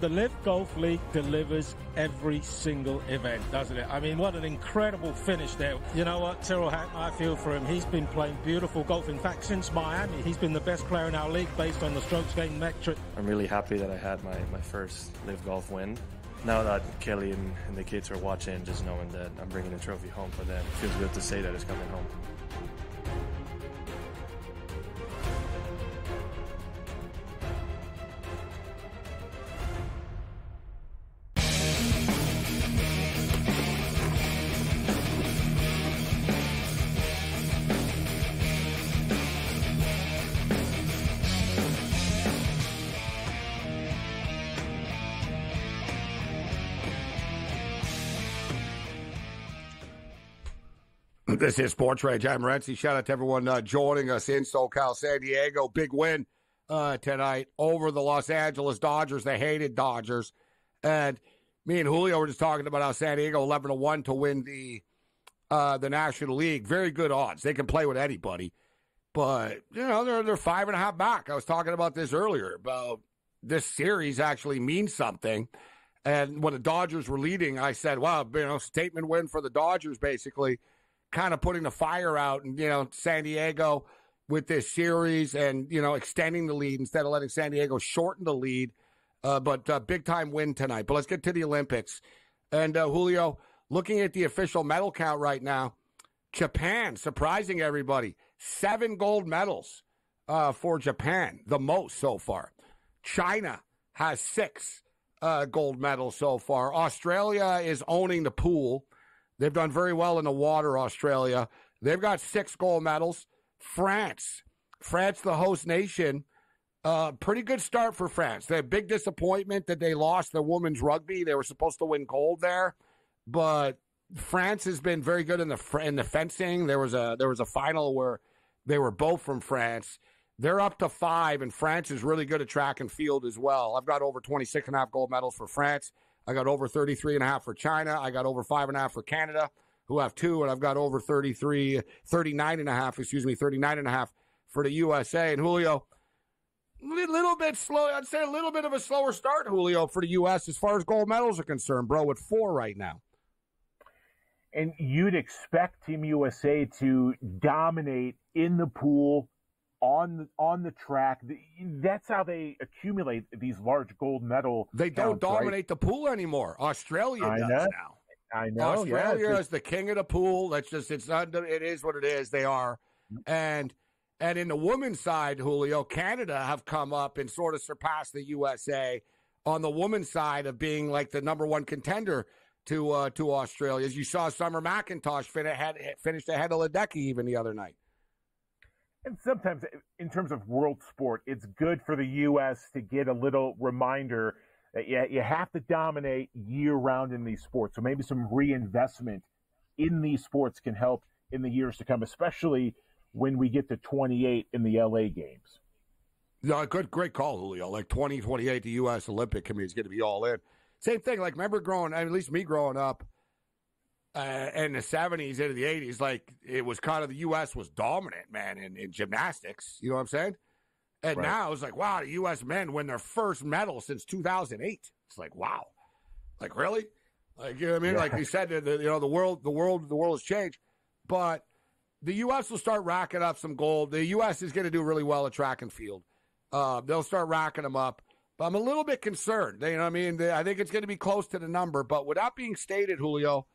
The Live Golf League delivers every single event, doesn't it? I mean, what an incredible finish there. You know what, Tyrrell Hatton, I feel for him. He's been playing beautiful golf. In fact, since Miami, he's been the best player in our league based on the strokes gained metric. I'm really happy that I had my, my first live golf win. Now that Kelly and, and the kids are watching, just knowing that I'm bringing the trophy home for them, it feels good to say that it's coming home. This is Sports Rage. I'm Renzi. Shout out to everyone uh, joining us in SoCal, San Diego. Big win uh, tonight over the Los Angeles Dodgers. The hated Dodgers. And me and Julio were just talking about how San Diego 11 to 1 to win the uh, the National League. Very good odds. They can play with anybody. But, you know, they're, they're five and a half back. I was talking about this earlier about this series actually means something. And when the Dodgers were leading, I said, wow, you know, statement win for the Dodgers, basically kind of putting the fire out, and you know, San Diego with this series, and you know, extending the lead instead of letting San Diego shorten the lead. Uh, but uh, big time win tonight. But let's get to the Olympics. And uh, Julio, looking at the official medal count right now, Japan surprising everybody, seven gold medals uh, for Japan, the most so far. China has six uh, gold medals so far. Australia is owning the pool. They've done very well in the water, Australia. They've got six gold medals. France, France, the host nation, uh, pretty good start for France. The big disappointment that they lost the women's rugby. They were supposed to win gold there, but France has been very good in the in the fencing. There was a there was a final where they were both from France. They're up to five, and France is really good at track and field as well. I've got over 26 and a half gold medals for France. I got over 33 and a half for China. I got over five and a half for Canada, who have two, and I've got over 33, 39 and a half, excuse me, 39 and a half for the USA. And Julio, a little bit slow. I'd say a little bit of a slower start, Julio, for the U.S. as far as gold medals are concerned, bro, with four right now. And you'd expect Team USA to dominate in the pool on the, on the track. That's how they accumulate these large gold medal. They don't counts, dominate right? the pool anymore. Australia I does know. now. I know. Australia yeah, is the king of the pool. That's just it's not. It is what it is. They are, and and in the women's side, Julio, Canada have come up and sort of surpassed the USA on the women's side of being like the number one contender to uh, to Australia. As you saw, Summer McIntosh fin- had, finished ahead of Ledecky even the other night. And sometimes, in terms of world sport, it's good for the U.S. to get a little reminder that you, you have to dominate year round in these sports. So maybe some reinvestment in these sports can help in the years to come, especially when we get to 28 in the LA games. No, good, great call, Julio. Like 2028, the U.S. Olympic Committee is going to be all in. Same thing. Like, remember growing, at least me growing up uh, in the 70s into the 80s, like it was kind of the U.S. was dominant, man, in, in gymnastics. You know what I'm saying? And Right. now it's like, wow, the U.S. men win their first medal since 2008. It's like, wow, like really, like you know what I mean? Yeah. Like you said, the, the- you know, the world, the world, the world has changed, but the U.S. will start racking up some gold. The U.S. is going to do really well at track and field. Uh, they'll start racking them up. But I'm a little bit concerned. You know what I mean? I think it's going to be close to the number. But without being stated, Julio,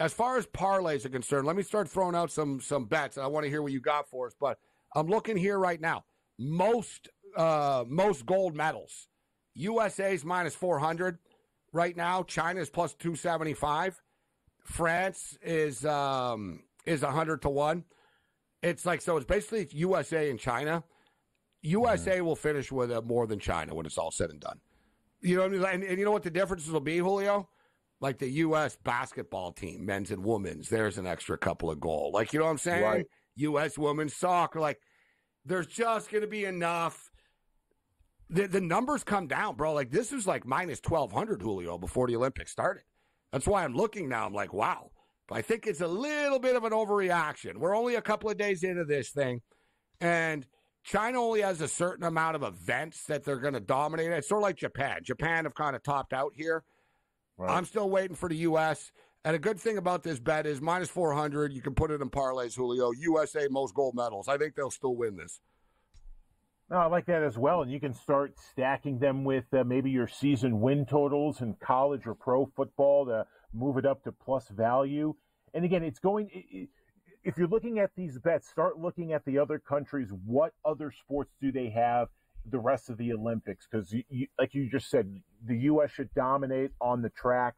as far as parlays are concerned, let me start throwing out some some bets. I want to hear what you got for us. But I'm looking here right now. Most uh, most gold medals. USA's minus 400 right now. China's plus 275. France is um, is 100 to one. It's like so. It's basically USA and China. USA will finish with uh, more than China when it's all said and done. You know what I mean? And, and you know what the differences will be, Julio? Like the U.S. basketball team, men's and women's, there's an extra couple of goal. Like, you know what I'm saying? Right. U.S. women's soccer, like, there's just going to be enough. The, the numbers come down, bro. Like, this was like minus 1,200, Julio, before the Olympics started. That's why I'm looking now. I'm like, wow. But I think it's a little bit of an overreaction. We're only a couple of days into this thing. And China only has a certain amount of events that they're going to dominate. It's sort of like Japan. Japan have kind of topped out here. Right. I'm still waiting for the U.S. And a good thing about this bet is minus 400. You can put it in parlays, Julio. USA most gold medals. I think they'll still win this. No, I like that as well. And you can start stacking them with uh, maybe your season win totals in college or pro football to move it up to plus value. And again, it's going. i- i- If you're looking at these bets, start looking at the other countries. What other sports do they have the rest of the Olympics? Because, you, you, like you just said, the U.S. should dominate on the track.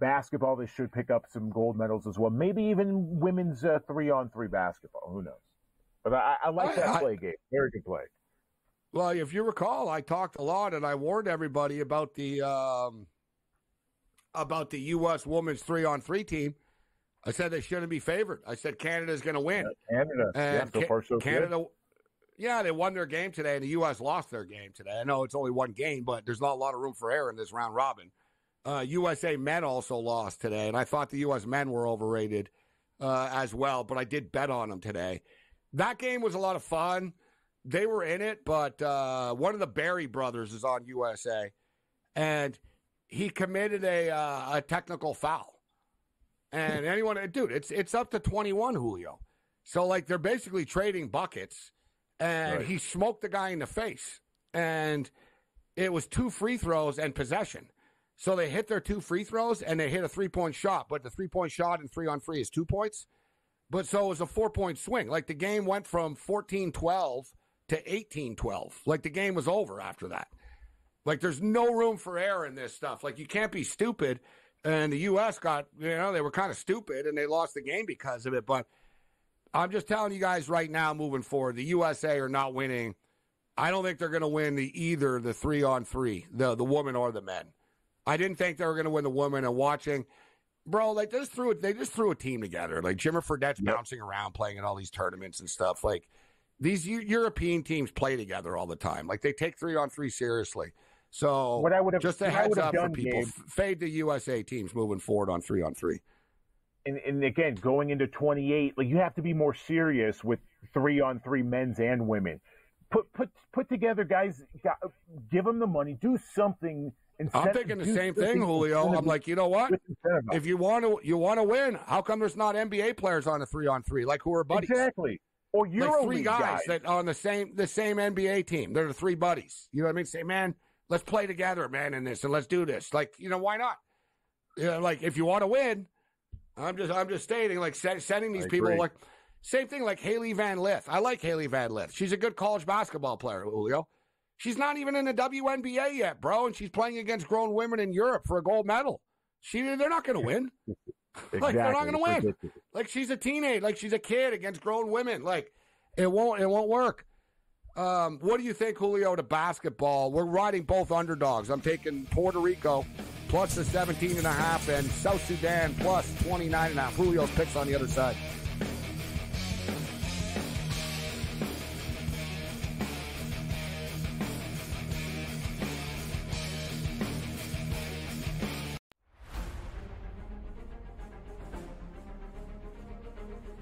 Basketball, they should pick up some gold medals as well. Maybe even women's uh, three-on-three basketball. Who knows? But I, I like I- that I- play game. Very good play. Well, if you recall, I talked a lot and I warned everybody about the um, about the U.S. women's three on three team. I said they shouldn't be favored. I said Canada's going to win. Canada. yeah, so far so good. Yeah, they won their game today, and the U.S. lost their game today. I know it's only one game, but there's not a lot of room for error in this round robin. Uh, USA men also lost today, and I thought the U.S. men were overrated uh, as well, but I did bet on them today. That game was a lot of fun. They were in it, but uh, one of the Barry brothers is on USA, and he committed a uh, a technical foul And anyone, dude, it's it's up to 21, Julio. So like they're basically trading buckets, and Right. he smoked the guy in the face, and it was two free throws and possession. So they hit their two free throws and they hit a three point shot, but the three point shot and three on free is two points. But so it was a four point swing. Like the game went from 14 12 to 18 12. Like the game was over after that. Like there's no room for error in this stuff. Like you can't be stupid. And the U.S. got, you know, they were kind of stupid and they lost the game because of it. But I'm just telling you guys right now, moving forward, the USA are not winning. I don't think they're going to win the either the three on three, the the woman or the men. I didn't think they were going to win the women. And watching, bro, like they just threw it. They just threw a team together. Like Jimmer Fredette's bouncing around, playing in all these tournaments and stuff. Like these Eu- European teams play together all the time. Like they take three on three seriously. So What I would have- just a heads up for people: Gabe- fade the USA teams moving forward on three on three. And, and again, going into 28, like you have to be more serious with three on three men's and women. Put put put together, guys. Give them the money. Do something. I'm thinking the same thing, Julio. I'm like, you know what? If you want to, you want to win. How come there's not NBA players on a three on three like who are buddies? exactly, or like Euro three League guys, that on the same the same NBA team. They're the three buddies. You know what I mean? Say, man, let's play together, man, in this, and let's do this. Like, you know, why not? You know, like if you want to win, I'm just I'm just stating, like se- sending these I people agree. like same thing like Hailey Van Lith. I like Hailey Van Lith. She's a good college basketball player, Julio. She's not even in the WNBA yet, bro, and she's playing against grown women in Europe for a gold medal. She they're not going to win. Like they're not going to win. Like she's a teenage, like she's a kid against grown women. Like it won't, it won't work. Um, what do you think, Julio, to basketball? We're riding both underdogs. I'm taking Puerto Rico plus the 17 and a half and South Sudan plus 29 and a half. Julio's picks on the other side.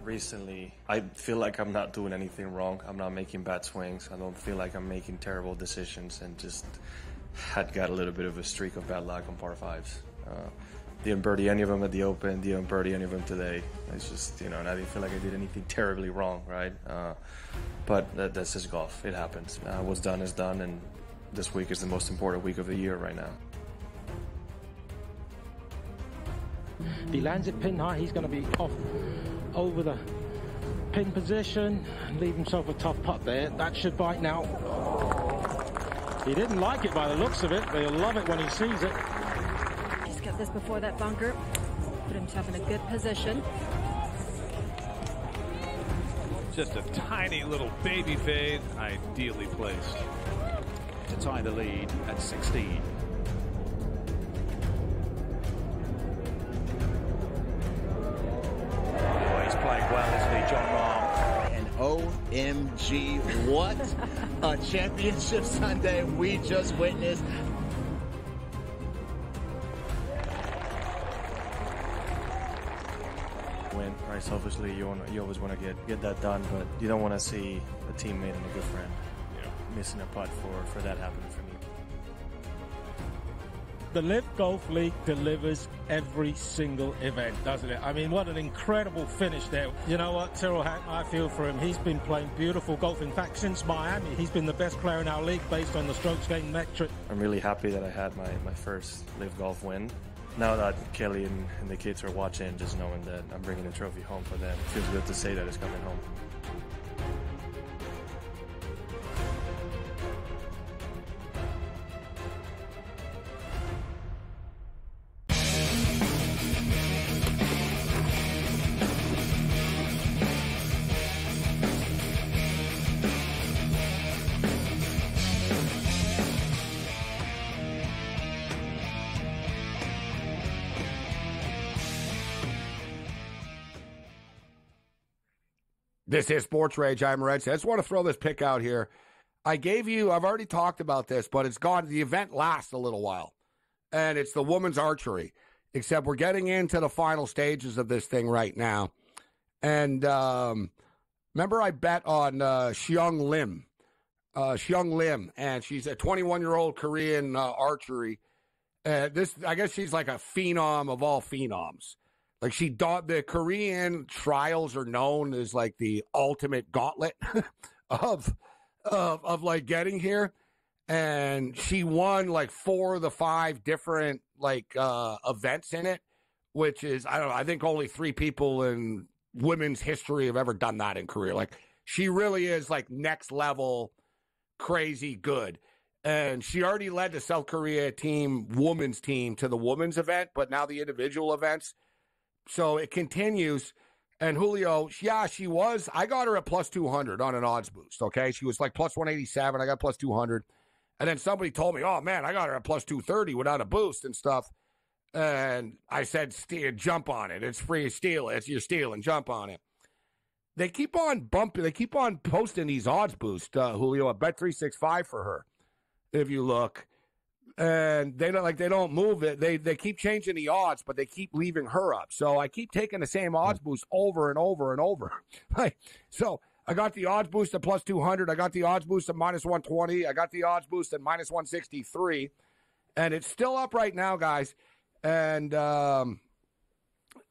recently i feel like i'm not doing anything wrong i'm not making bad swings i don't feel like i'm making terrible decisions and just had got a little bit of a streak of bad luck on par fives. Uh, didn't birdie any of them at the open didn't birdie any of them today. It's just you know and i didn't feel like i did anything terribly wrong right? Uh, but that, that's just golf. It happens. Uh, what's done is done and this week is the most important week of the year right now. He lands it pin high, he's going to be off over the pin position and leave himself a tough putt there. That should bite now. He didn't like it by the looks of it, but he'll love it when he sees it. Just got this before that bunker. Put himself in a good position. Just a tiny little baby fade, ideally placed. to tie the lead at 16. OMG, what a championship Sunday we just witnessed. win, right? Selfishly, you want you always want to get get that done, but you don't want to see a teammate and a good friend, missing a putt for for that happening. The Live Golf League delivers every single event, doesn't it? I mean, what an incredible finish there. You know what, Tyrrell Hatton, I feel for him. He's been playing beautiful golf. In fact, since Miami, he's been the best player in our league based on the strokes gained metric. I'm really happy that I had my, my first live golf win. Now that Kelly and, and the kids are watching, just knowing that I'm bringing the trophy home for them, it feels good to say that it's coming home. This is Sports Rage. I'm Red. I just want to throw this pick out here. I gave you, I've already talked about this, but it's gone. The event lasts a little while, and it's the women's archery, except we're getting into the final stages of this thing right now. And um, remember, I bet on uh, Xiong Lim, uh, Xiong Lim, and she's a 21 year old Korean uh, archery. Uh, this, I guess she's like a phenom of all phenoms. Like she thought the Korean trials are known as like the ultimate gauntlet of of of like getting here. And she won like four of the five different like uh events in it, which is I don't know, I think only three people in women's history have ever done that in Korea. Like she really is like next level crazy good. And she already led the South Korea team, women's team, to the women's event, but now the individual events. So it continues. And Julio, yeah, she was. I got her at plus 200 on an odds boost. Okay. She was like plus 187. I got plus 200. And then somebody told me, oh, man, I got her at plus 230 without a boost and stuff. And I said, jump on it. It's free. Steal it. It's your steal and jump on it. They keep on bumping. They keep on posting these odds boost, uh, Julio, at Bet 365 for her if you look. And they don't like they don't move it. They they keep changing the odds, but they keep leaving her up. So I keep taking the same odds boost over and over and over. Like so I got the odds boost at plus 200. I got the odds boost at minus 120. I got the odds boost at minus 163. And it's still up right now, guys. And um,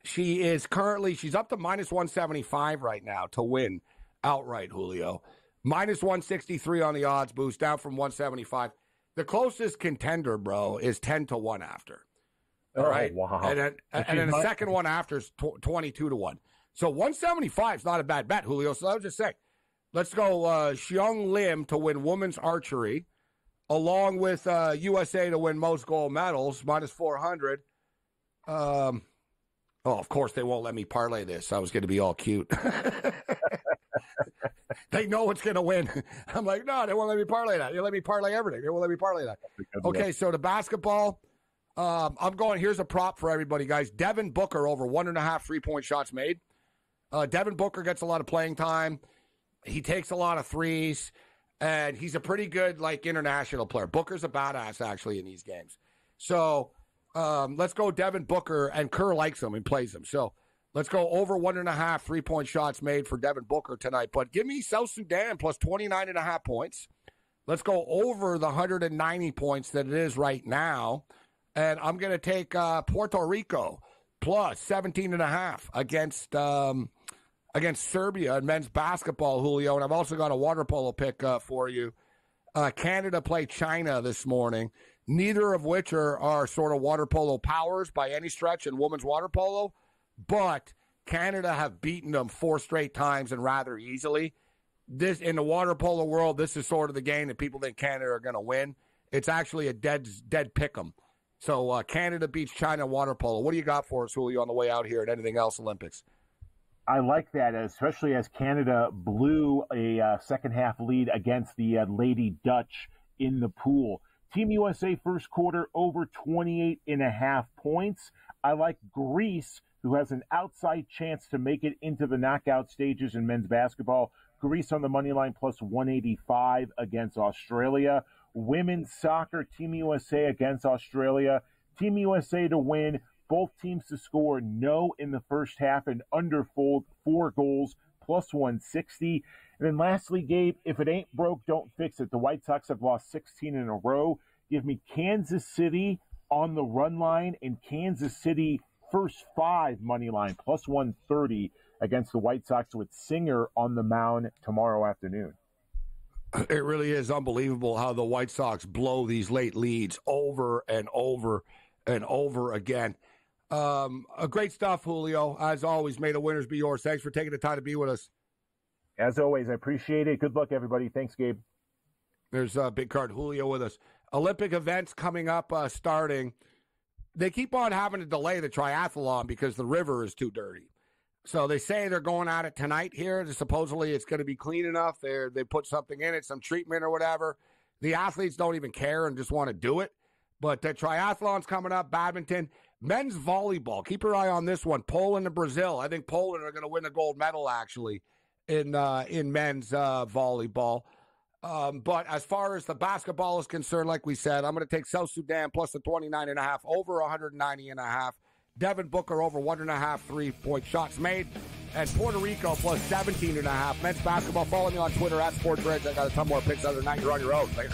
she is currently, she's up to minus 175 right now to win outright, Julio. Minus 163 on the odds boost, down from 175. The closest contender, bro, is 10 to 1 after. All Oh, right. wow. And then, And and then the second one after is tw- 22 to 1. So 175 is not a bad bet, Julio. So I was just saying, let's go uh, Xiong Lim to win women's archery, along with uh, USA to win most gold medals, minus 400. Um, oh, of course, they won't let me parlay this. I was going to be all cute. they know it's going to win. I'm like, no, they won't let me parlay that. They let me parlay everything. They won't let me parlay that. Okay, so the basketball. Um, I'm going. Here's a prop for everybody, guys. Devin Booker over one and a half three point shots made. Uh, Devin Booker gets a lot of playing time. He takes a lot of threes, and he's a pretty good like international player. Booker's a badass actually in these games. So um, let's go Devin Booker, and Kerr likes him and plays him. So let's go over one and a half three point shots made for Devin Booker tonight. But give me South Sudan plus 29 and a half points. Let's go over the 190 points that it is right now. And I'm going to take uh, Puerto Rico plus 17 and a half against um, against Serbia in men's basketball, Julio. And I've also got a water polo pick uh, for you. Uh, Canada play China this morning, neither of which are, are sort of water polo powers by any stretch in women's water polo, but Canada have beaten them four straight times and rather easily. This in the water polo world, this is sort of the game that people think Canada are going to win. It's actually a dead dead pick 'em. So uh, Canada beats China water polo. What do you got for us, Julio, on the way out here and anything else Olympics? I like that, especially as Canada blew a uh, second half lead against the uh, Lady Dutch in the pool. Team USA first quarter over 28 and a half points. I like Greece, who has an outside chance to make it into the knockout stages in men's basketball. Greece on the money line plus 185 against Australia. Women's soccer, Team USA against Australia. Team USA to win. Both teams to score no in the first half and under four, four goals plus 160. And then lastly, Gabe, if it ain't broke, don't fix it. The White Sox have lost 16 in a row. Give me Kansas City on the run line and Kansas City first five money line plus 130 against the White Sox with Singer on the mound tomorrow afternoon. It really is unbelievable how the White Sox blow these late leads over and over and over again. Um, uh, great stuff, Julio. As always, may the winners be yours. Thanks for taking the time to be with us. As always, I appreciate it. Good luck, everybody. Thanks, Gabe. There's uh, big card Julio with us. Olympic events coming up, uh, starting. They keep on having to delay the triathlon because the river is too dirty. So they say they're going at it tonight here. Supposedly it's going to be clean enough. They they put something in it, some treatment or whatever. The athletes don't even care and just want to do it. But the triathlon's coming up, badminton, men's volleyball. Keep your eye on this one. Poland and Brazil. I think Poland are going to win a gold medal actually in uh, in men's uh, volleyball. Um, but as far as the basketball is concerned, like we said, I'm going to take South Sudan plus the 29 and a half over 190 and a half. Devin Booker over one and a half three point shots made. And Puerto Rico plus 17 and a half. Men's basketball. Follow me on Twitter at Sports Reds. I got a ton more picks other than that. You're on your own. Later.